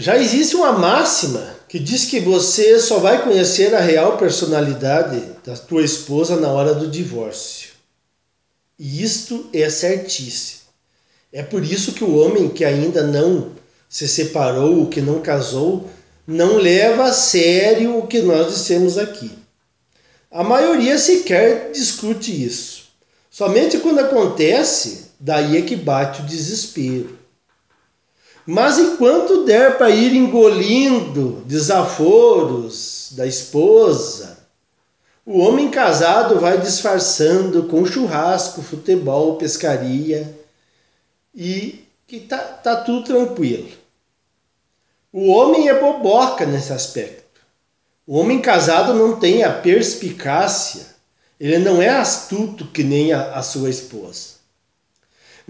Já existe uma máxima que diz que você só vai conhecer a real personalidade da tua esposa na hora do divórcio. E isto é certíssimo. É por isso que o homem que ainda não se separou, que não casou, não leva a sério o que nós dissemos aqui. A maioria sequer discute isso. Somente quando acontece, daí é que bate o desespero. Mas enquanto der para ir engolindo desaforos da esposa, o homem casado vai disfarçando com churrasco, futebol, pescaria e que tá, tá tudo tranquilo. O homem é boboca nesse aspecto. O homem casado não tem a perspicácia, ele não é astuto que nem a, a sua esposa.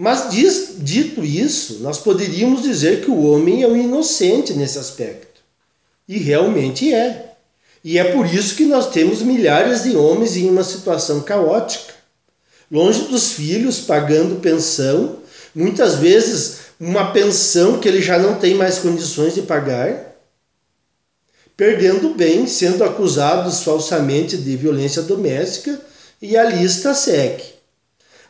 Mas diz, dito isso, nós poderíamos dizer que o homem é um inocente nesse aspecto. E realmente é. E é por isso que nós temos milhares de homens em uma situação caótica. Longe dos filhos, pagando pensão, muitas vezes uma pensão que ele já não tem mais condições de pagar perdendo bem, sendo acusados falsamente de violência doméstica, e a lista segue.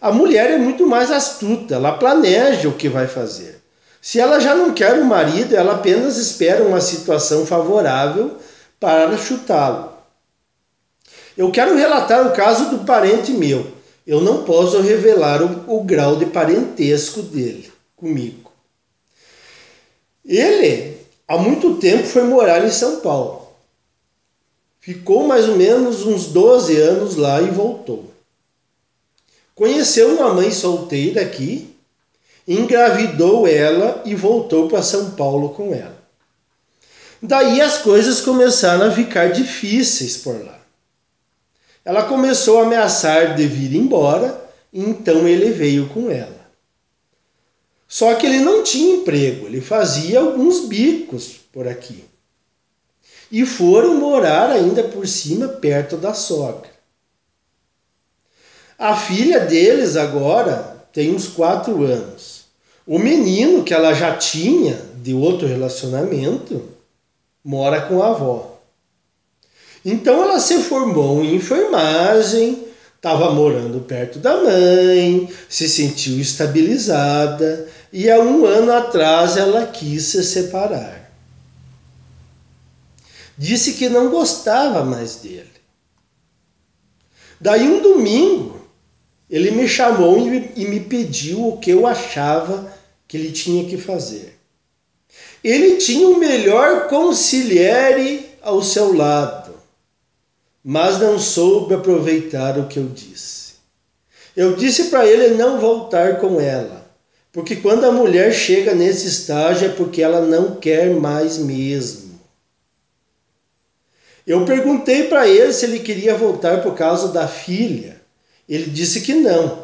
A mulher é muito mais astuta, ela planeja o que vai fazer. Se ela já não quer o marido, ela apenas espera uma situação favorável para chutá-lo. Eu quero relatar o caso do parente meu. Eu não posso revelar o, o grau de parentesco dele comigo. Ele há muito tempo foi morar em São Paulo. Ficou mais ou menos uns 12 anos lá e voltou. Conheceu uma mãe solteira aqui, engravidou ela e voltou para São Paulo com ela. Daí as coisas começaram a ficar difíceis por lá. Ela começou a ameaçar de vir embora, então ele veio com ela. Só que ele não tinha emprego, ele fazia alguns bicos por aqui. E foram morar ainda por cima, perto da sogra. A filha deles agora tem uns quatro anos. O menino que ela já tinha de outro relacionamento mora com a avó. Então ela se formou em enfermagem, estava morando perto da mãe, se sentiu estabilizada e há um ano atrás ela quis se separar. Disse que não gostava mais dele. Daí um domingo ele me chamou e me pediu o que eu achava que ele tinha que fazer. Ele tinha o melhor conciliere ao seu lado mas não soube aproveitar o que eu disse. Eu disse para ele não voltar com ela, porque quando a mulher chega nesse estágio é porque ela não quer mais mesmo. Eu perguntei para ele se ele queria voltar por causa da filha. Ele disse que não,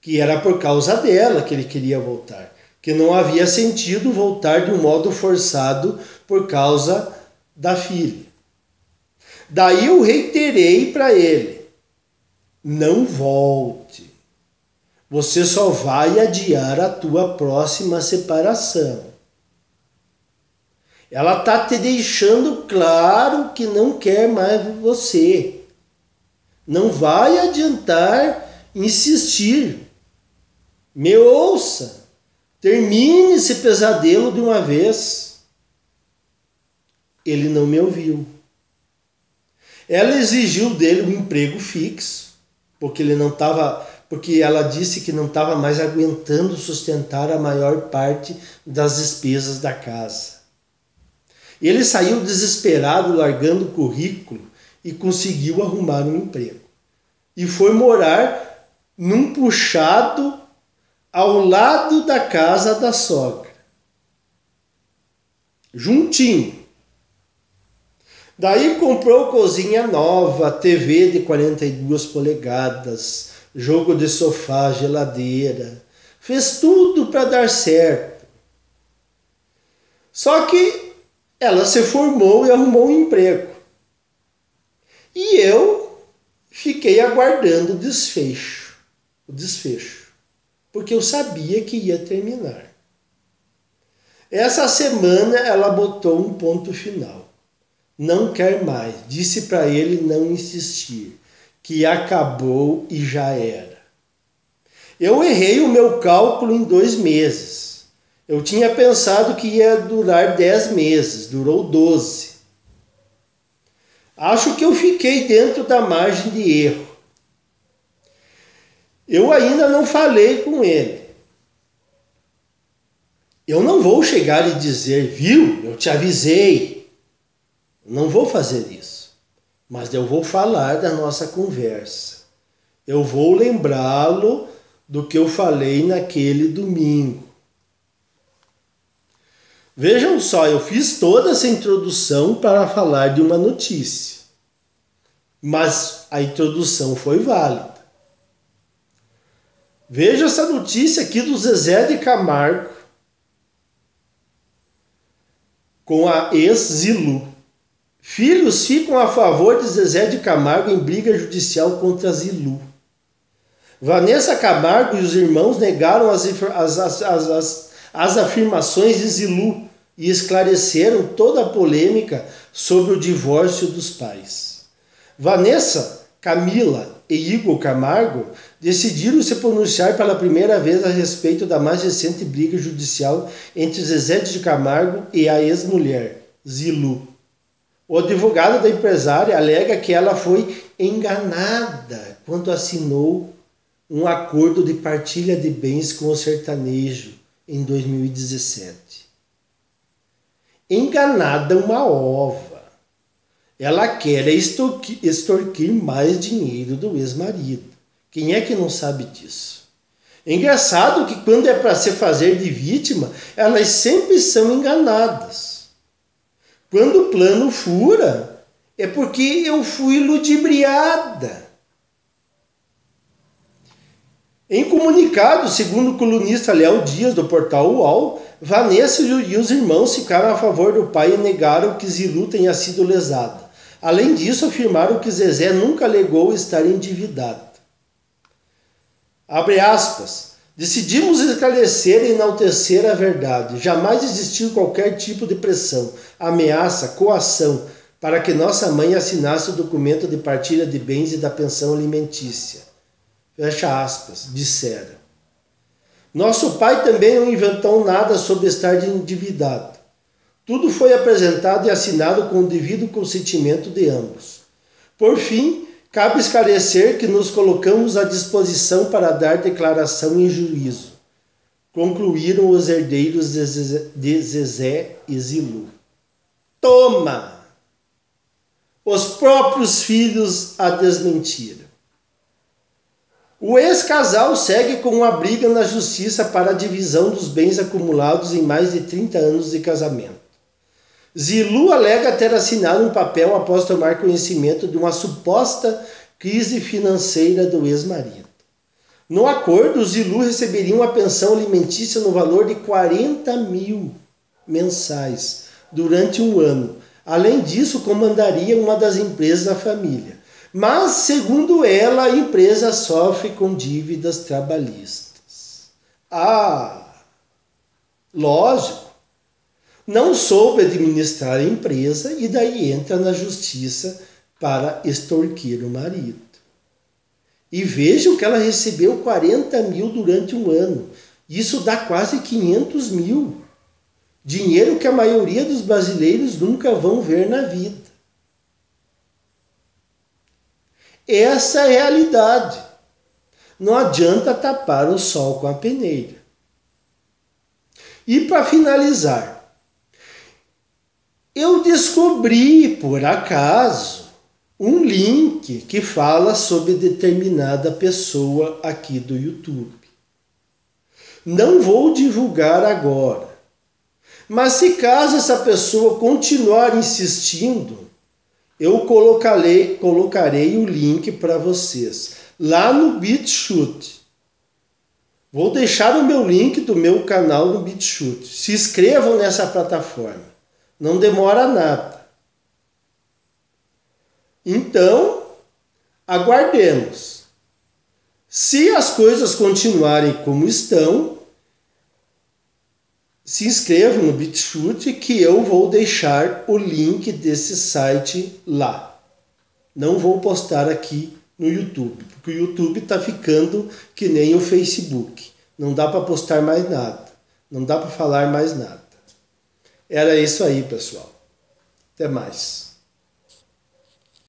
que era por causa dela que ele queria voltar, que não havia sentido voltar de um modo forçado por causa da filha. Daí eu reiterei para ele: não volte. Você só vai adiar a tua próxima separação. Ela está te deixando claro que não quer mais você. Não vai adiantar insistir. Me ouça. Termine esse pesadelo de uma vez. Ele não me ouviu. Ela exigiu dele um emprego fixo, porque ele não estava, porque ela disse que não estava mais aguentando sustentar a maior parte das despesas da casa. Ele saiu desesperado, largando o currículo e conseguiu arrumar um emprego. E foi morar num puxado ao lado da casa da sogra. Juntinho. Daí comprou cozinha nova, TV de 42 polegadas, jogo de sofá, geladeira. Fez tudo para dar certo. Só que ela se formou e arrumou um emprego. E eu fiquei aguardando o desfecho, o desfecho, porque eu sabia que ia terminar. Essa semana ela botou um ponto final. Não quer mais. Disse para ele não insistir, que acabou e já era. Eu errei o meu cálculo em dois meses. Eu tinha pensado que ia durar dez meses, durou doze. Acho que eu fiquei dentro da margem de erro. Eu ainda não falei com ele. Eu não vou chegar e dizer, viu, eu te avisei. Não vou fazer isso. Mas eu vou falar da nossa conversa. Eu vou lembrá-lo do que eu falei naquele domingo. Vejam só, eu fiz toda essa introdução para falar de uma notícia. Mas a introdução foi válida. Veja essa notícia aqui do Zezé de Camargo com a ex-Zilu. Filhos ficam a favor de Zezé de Camargo em briga judicial contra Zilu. Vanessa Camargo e os irmãos negaram as, as, as, as, as afirmações de Zilu e esclareceram toda a polêmica sobre o divórcio dos pais. Vanessa, Camila e Igor Camargo decidiram se pronunciar pela primeira vez a respeito da mais recente briga judicial entre Zezé de Camargo e a ex-mulher, Zilu. O advogado da empresária alega que ela foi enganada quando assinou um acordo de partilha de bens com o sertanejo em 2017. Enganada uma ova ela quer extorquir, mais dinheiro do ex-marido. Quem é que não sabe disso? É engraçado que quando é para se fazer de vítima, elas sempre são enganadas. Quando o plano fura, é porque eu fui ludibriada. Em comunicado, segundo o colunista Léo Dias do portal UOL, Vanessa e os irmãos ficaram a favor do pai e negaram que Zilu tenha sido lesada. Além disso, afirmaram que Zezé nunca alegou estar endividado. Abre aspas. Decidimos esclarecer e enaltecer a verdade. Jamais existiu qualquer tipo de pressão, ameaça, coação para que nossa mãe assinasse o documento de partilha de bens e da pensão alimentícia. Fecha aspas, disseram. Nosso pai também não inventou nada sobre estar endividado. Tudo foi apresentado e assinado com o devido consentimento de ambos. Por fim, cabe esclarecer que nos colocamos à disposição para dar declaração em juízo. Concluíram os herdeiros de Zezé e Zilu. Toma! Os próprios filhos a desmentiram. O ex-casal segue com uma briga na justiça para a divisão dos bens acumulados em mais de 30 anos de casamento. Zilu alega ter assinado um papel após tomar conhecimento de uma suposta crise financeira do ex-marido. No acordo, Zilu receberia uma pensão alimentícia no valor de 40 mil mensais durante um ano. Além disso, comandaria uma das empresas da família. Mas, segundo ela, a empresa sofre com dívidas trabalhistas. Ah, lógico não soube administrar a empresa e daí entra na justiça para extorquir o marido. E vejam que ela recebeu 40 mil durante um ano. Isso dá quase 500 mil. Dinheiro que a maioria dos brasileiros nunca vão ver na vida. Essa é a realidade. Não adianta tapar o sol com a peneira. E para finalizar, eu descobri por acaso um link que fala sobre determinada pessoa aqui do YouTube. Não vou divulgar agora, mas se caso essa pessoa continuar insistindo, eu colocarei, colocarei o link para vocês lá no BitChute. Vou deixar o meu link do meu canal no BitChute. Se inscrevam nessa plataforma. Não demora nada. Então, aguardemos. Se as coisas continuarem como estão, se inscreva no BitChute que eu vou deixar o link desse site lá. Não vou postar aqui no YouTube, porque o YouTube está ficando que nem o Facebook. Não dá para postar mais nada, não dá para falar mais nada. Era isso aí, pessoal. Até mais.